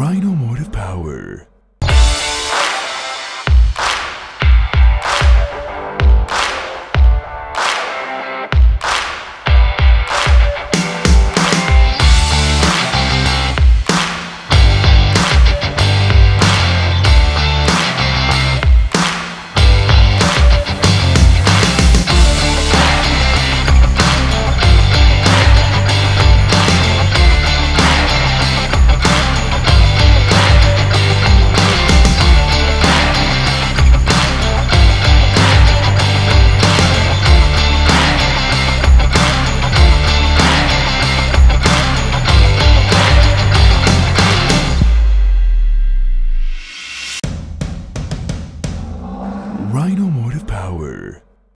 Rhino Motive Power. Rhino Motive Power.